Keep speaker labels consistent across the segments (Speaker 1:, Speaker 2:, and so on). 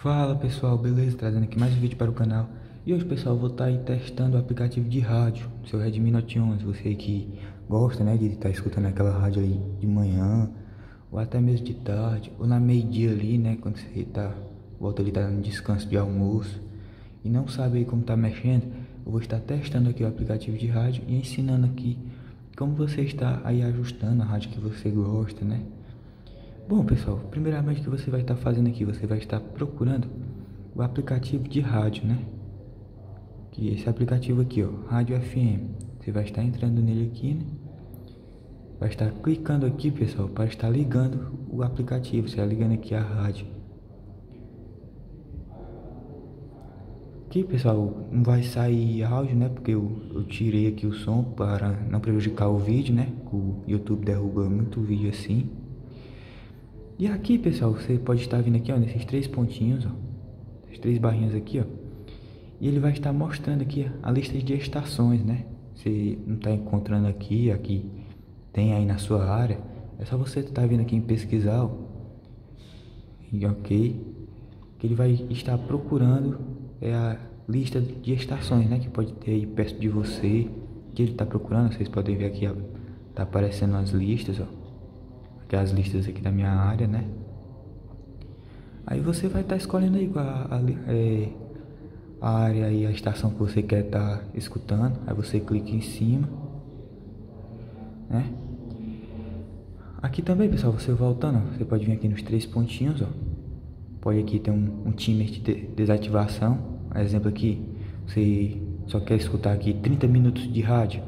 Speaker 1: Fala pessoal, beleza? Trazendo aqui mais um vídeo para o canal. E hoje pessoal, vou estar aí testando o aplicativo de rádio Seu Redmi Note 11 Você que gosta né, de estar tá escutando aquela rádio aí de manhã Ou até mesmo de tarde Ou na meio dia ali, né, quando você tá Volta ali, tá no descanso de almoço E não sabe aí como tá mexendo Eu vou estar testando aqui o aplicativo de rádio E ensinando aqui como você está aí ajustando a rádio que você gosta, né Bom, pessoal, primeiramente o que você vai estar fazendo aqui, você vai estar procurando o aplicativo de rádio, né? Que é esse aplicativo aqui, ó, Rádio FM. Você vai estar entrando nele aqui, né? Vai estar clicando aqui, pessoal, para estar ligando o aplicativo. Você vai ligando aqui a rádio. Aqui, pessoal, não vai sair áudio, né? Porque eu, eu tirei aqui o som para não prejudicar o vídeo, né? O YouTube derruba muito vídeo assim. E aqui, pessoal, você pode estar vindo aqui, ó, nesses três pontinhos, ó. Essas três barrinhas aqui, ó. E ele vai estar mostrando aqui a lista de estações, né? Você não está encontrando aqui, aqui tem aí na sua área. É só você estar tá vindo aqui em pesquisar, ó. E ok. Que ele vai estar procurando é a lista de estações, né? Que pode ter aí perto de você. Que ele está procurando, vocês podem ver aqui, ó. Tá aparecendo as listas, ó que é as listas aqui da minha área, né? Aí você vai estar tá escolhendo aí a, a, é, a, área e a estação que você quer estar tá escutando. Aí você clica em cima, né? Aqui também, pessoal, você voltando, você pode vir aqui nos três pontinhos, ó. Pode aqui ter um, um timer de desativação. Exemplo aqui, você só quer escutar aqui 30 minutos de rádio.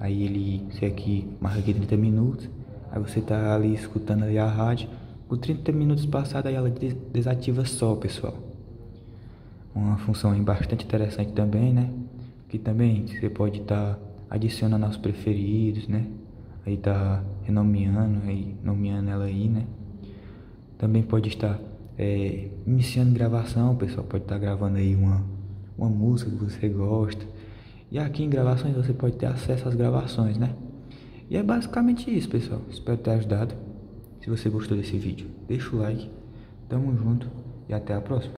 Speaker 1: Aí ele, você aqui marca aqui 30 minutos. Aí você tá ali escutando ali a rádio. Com 30 minutos passados aí ela desativa só, pessoal. Uma função bastante interessante também, né? Que também você pode estar tá adicionando aos preferidos, né? Aí tá renomeando, aí nomeando ela aí, né? Também pode estar é, iniciando gravação, pessoal. Pode estar tá gravando aí uma, uma música que você gosta. E aqui em gravações você pode ter acesso às gravações, né? E é basicamente isso, pessoal. Espero ter ajudado. Se você gostou desse vídeo, deixa o like. Tamo junto e até a próxima.